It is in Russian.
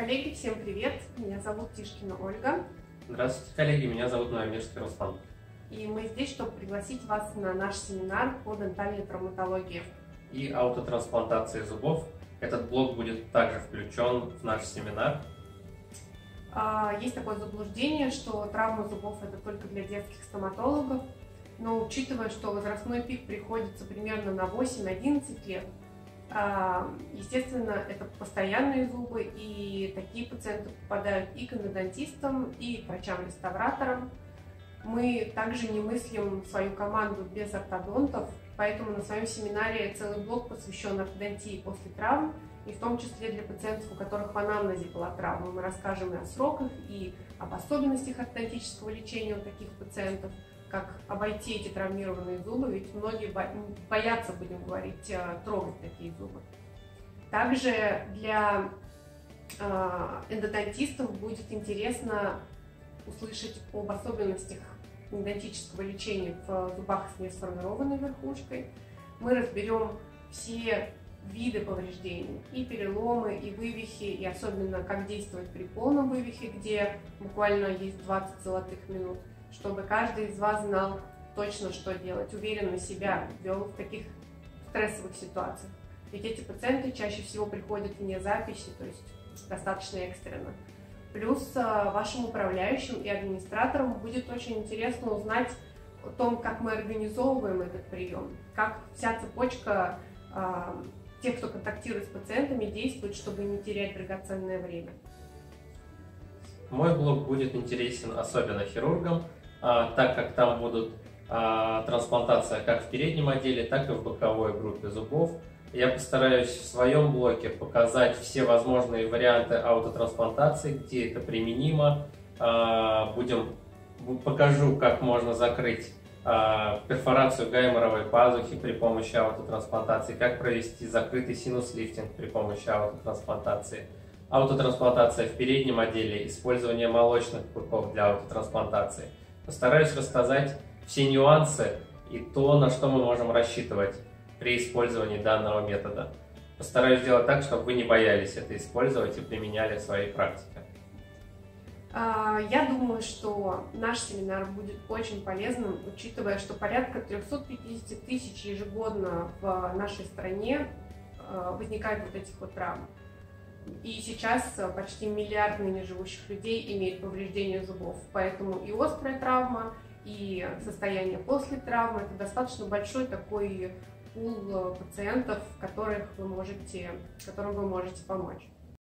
Коллеги, всем привет! Меня зовут Тишкина Ольга. Здравствуйте, коллеги, меня зовут Новомирский Руслан. И мы здесь, чтобы пригласить вас на наш семинар по дентальной травматологии. И аутотрансплантации зубов. Этот блок будет также включен в наш семинар. А, есть такое заблуждение, что травма зубов это только для детских стоматологов. Но учитывая, что возрастной пик приходится примерно на 8-11 лет, естественно, это постоянные зубы, и такие пациенты попадают и к эндодонтистам, и к врачам-реставраторам. Мы также не мыслим свою команду без ортодонтов, поэтому на своем семинаре целый блок посвящен ортодонтии после травм, и в том числе для пациентов, у которых в анамнезе была травма. Мы расскажем и о сроках, и об особенностях ортодонтического лечения у таких пациентов – как обойти эти травмированные зубы, ведь многие боятся, будем говорить, э, трогать такие зубы. Также для э, эндодонтистов будет интересно услышать об особенностях эндодонтического лечения в зубах с несформированной верхушкой. Мы разберем все виды повреждений, и переломы, и вывихи, и особенно как действовать при полном вывихе, где буквально есть 20 золотых минут – чтобы каждый из вас знал точно, что делать, уверенно себя вел в таких стрессовых ситуациях. Ведь эти пациенты чаще всего приходят вне записи, то есть достаточно экстренно. Плюс а, вашим управляющим и администраторам будет очень интересно узнать о том, как мы организовываем этот прием, как вся цепочка э, тех, кто контактирует с пациентами, действует, чтобы не терять драгоценное время. Мой блог будет интересен особенно хирургам, так как там будут а, трансплантация как в переднем отделе, так и в боковой группе зубов. Я постараюсь в своем блоке показать все возможные варианты аутотрансплантации, где это применимо. А, будем, покажу, как можно закрыть перфорацию гайморовой пазухи при помощи аутотрансплантации, как провести закрытый синус-лифтинг при помощи аутотрансплантации, аутотрансплантация в переднем отделе, использование молочных пупков для аутотрансплантации – Постараюсь рассказать все нюансы и то, на что мы можем рассчитывать при использовании данного метода. Постараюсь сделать так, чтобы вы не боялись это использовать и применяли в своей практике. А, я думаю, что наш семинар будет очень полезным, учитывая, что порядка 350 тысяч ежегодно в нашей стране а, возникает вот этих вот травм. И сейчас э, почти миллиард ныне живущих людей имеет повреждение зубов. Поэтому и острая травма, и состояние после травмы – это достаточно большой такой пул э, пациентов, которых вы можете, которым вы можете помочь.